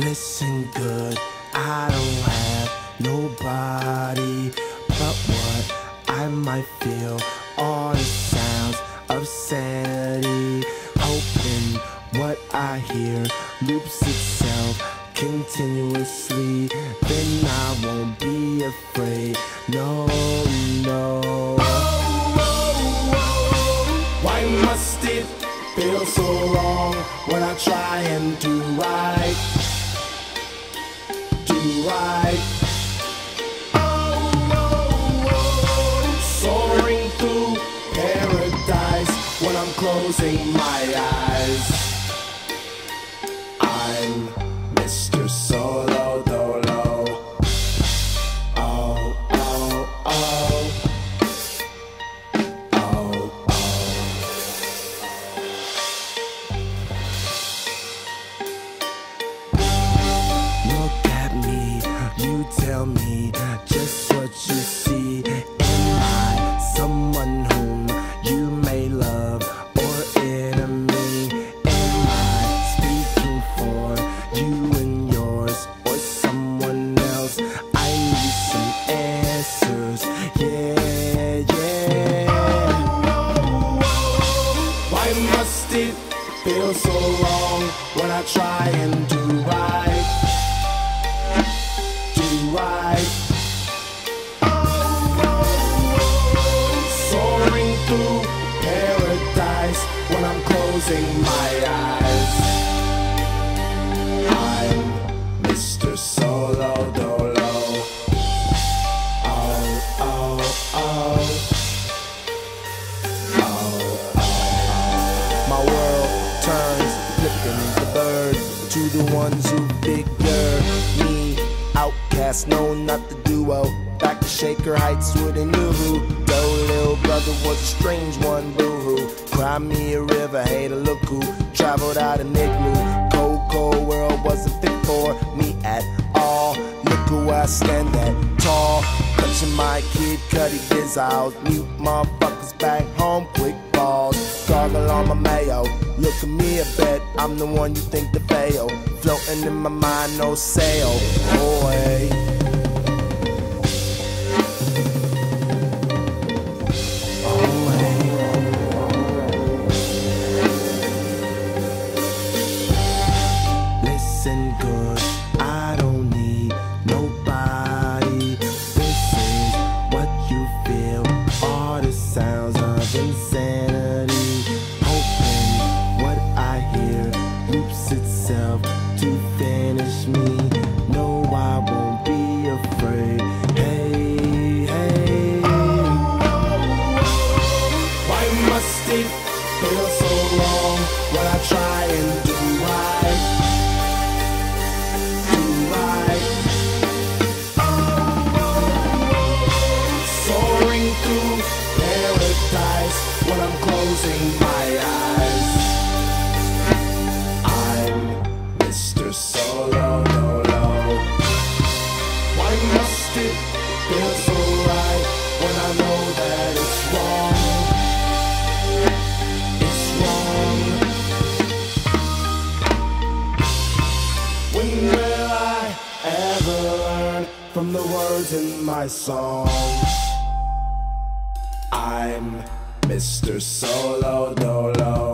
listen good. I don't have nobody but what I might feel. All the sounds of sanity, hoping what I hear loops itself continuously. Then I won't be afraid. No, no. Why must it feel so wrong when I try and do right? I'm closing my eyes. I'm Mr. Solo Dolo. Oh, oh, oh. Oh, oh. Look at me, you tell me just feel so wrong when I try and do right? Do right. Oh soaring through paradise when I'm closing my eyes. The ones who figure me outcast, no, not the duo. Back to Shaker Heights with a new who. Though little brother was a strange one, boo hoo. Cry me a river, hey, to look who traveled out of Nigloo. Cold, cold world wasn't fit for me at all. Look who I stand that tall. Touching my kid, Cudi biz out. Mute motherfuckers back home, quick balls. Gargle on my mayo. Look at me, I bet I'm the one you think to fail. Floating in my mind, no sail. Boy. Loops itself to finish me. No, I won't in my songs? I'm Mr. Solo Dolo.